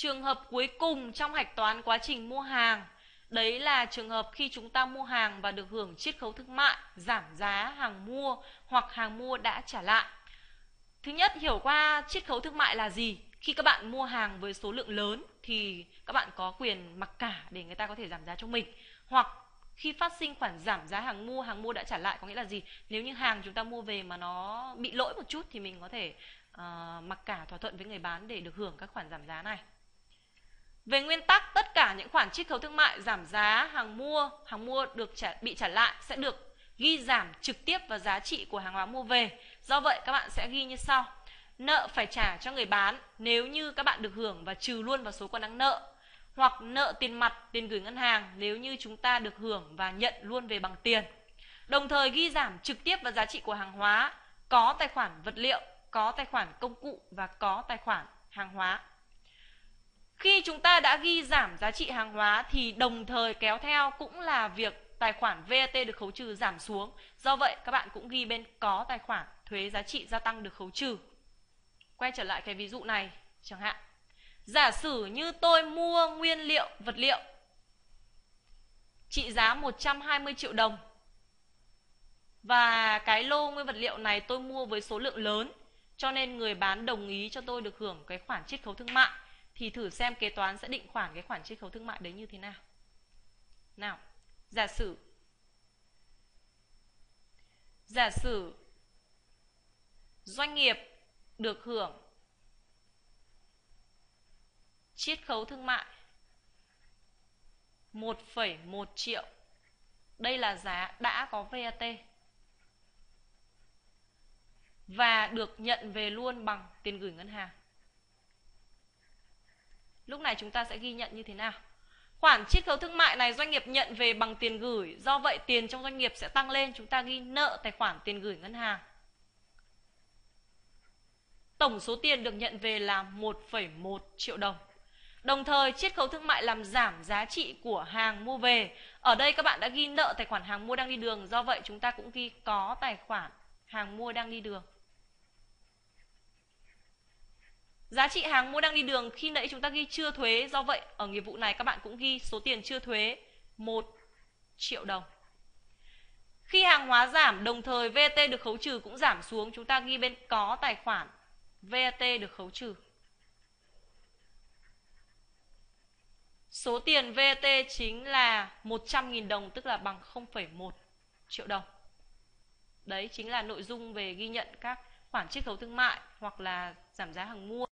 Trường hợp cuối cùng trong hạch toán quá trình mua hàng Đấy là trường hợp khi chúng ta mua hàng và được hưởng chiết khấu thương mại, giảm giá hàng mua hoặc hàng mua đã trả lại. Thứ nhất, hiểu qua chiết khấu thương mại là gì? Khi các bạn mua hàng với số lượng lớn thì các bạn có quyền mặc cả để người ta có thể giảm giá cho mình. Hoặc khi phát sinh khoản giảm giá hàng mua, hàng mua đã trả lại có nghĩa là gì? Nếu như hàng chúng ta mua về mà nó bị lỗi một chút thì mình có thể uh, mặc cả thỏa thuận với người bán để được hưởng các khoản giảm giá này. Về nguyên tắc, tất cả những khoản chiết khấu thương mại giảm giá hàng mua, hàng mua được trả, bị trả lại sẽ được ghi giảm trực tiếp vào giá trị của hàng hóa mua về. Do vậy các bạn sẽ ghi như sau. Nợ phải trả cho người bán nếu như các bạn được hưởng và trừ luôn vào số còn đang nợ. Hoặc nợ tiền mặt, tiền gửi ngân hàng nếu như chúng ta được hưởng và nhận luôn về bằng tiền. Đồng thời ghi giảm trực tiếp vào giá trị của hàng hóa, có tài khoản vật liệu, có tài khoản công cụ và có tài khoản hàng hóa. Khi chúng ta đã ghi giảm giá trị hàng hóa thì đồng thời kéo theo cũng là việc tài khoản VAT được khấu trừ giảm xuống. Do vậy, các bạn cũng ghi bên có tài khoản thuế giá trị gia tăng được khấu trừ. Quay trở lại cái ví dụ này, chẳng hạn. Giả sử như tôi mua nguyên liệu, vật liệu, trị giá 120 triệu đồng, và cái lô nguyên vật liệu này tôi mua với số lượng lớn, cho nên người bán đồng ý cho tôi được hưởng cái khoản chiết khấu thương mại thì thử xem kế toán sẽ định khoản cái khoản chiết khấu thương mại đấy như thế nào. Nào, giả sử giả sử doanh nghiệp được hưởng chiết khấu thương mại 1,1 triệu. Đây là giá đã có VAT. Và được nhận về luôn bằng tiền gửi ngân hàng. Lúc này chúng ta sẽ ghi nhận như thế nào? Khoản chiết khấu thương mại này doanh nghiệp nhận về bằng tiền gửi, do vậy tiền trong doanh nghiệp sẽ tăng lên, chúng ta ghi nợ tài khoản tiền gửi ngân hàng. Tổng số tiền được nhận về là 1,1 triệu đồng. Đồng thời chiết khấu thương mại làm giảm giá trị của hàng mua về. Ở đây các bạn đã ghi nợ tài khoản hàng mua đang đi đường, do vậy chúng ta cũng ghi có tài khoản hàng mua đang đi đường. Giá trị hàng mua đang đi đường khi nãy chúng ta ghi chưa thuế, do vậy ở nghiệp vụ này các bạn cũng ghi số tiền chưa thuế 1 triệu đồng. Khi hàng hóa giảm, đồng thời VAT được khấu trừ cũng giảm xuống, chúng ta ghi bên có tài khoản VAT được khấu trừ. Số tiền VAT chính là 100.000 đồng tức là bằng 0,1 triệu đồng. Đấy chính là nội dung về ghi nhận các khoản chiết khấu thương mại hoặc là giảm giá hàng mua.